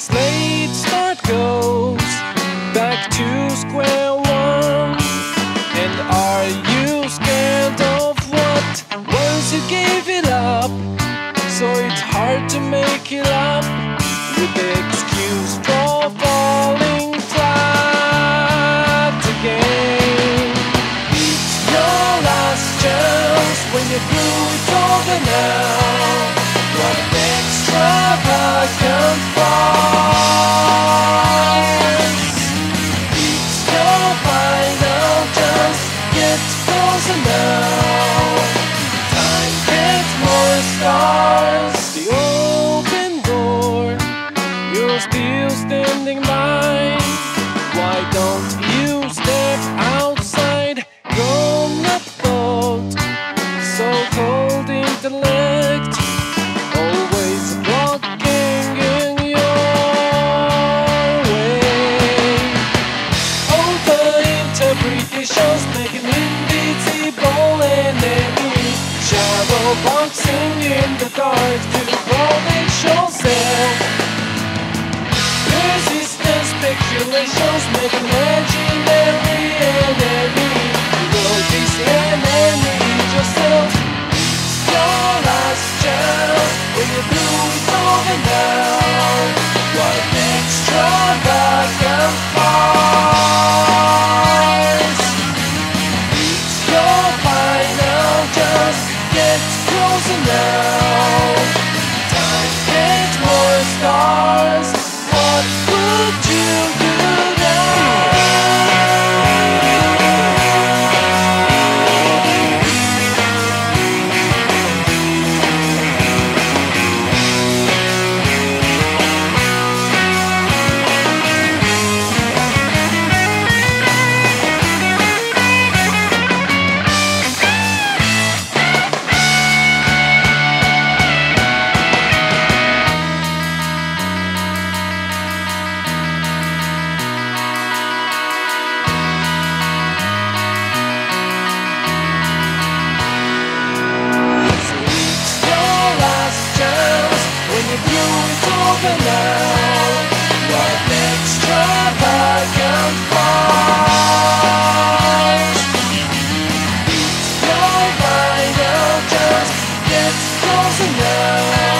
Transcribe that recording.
this late start goes back to square one. And are you scared of what? Once you gave it up, so it's hard to make it up with the excuse for falling flat again. It's your last chance when you're through, it's over now. What an extravagant you're still standing by. Why don't you step outside? Grown up thought, so cold intellect, always blocking in your way. Open interpretations make an invisible enemy. Shadow boxing in the dark to protect Get closer now. over now. Your vinyl just closer now.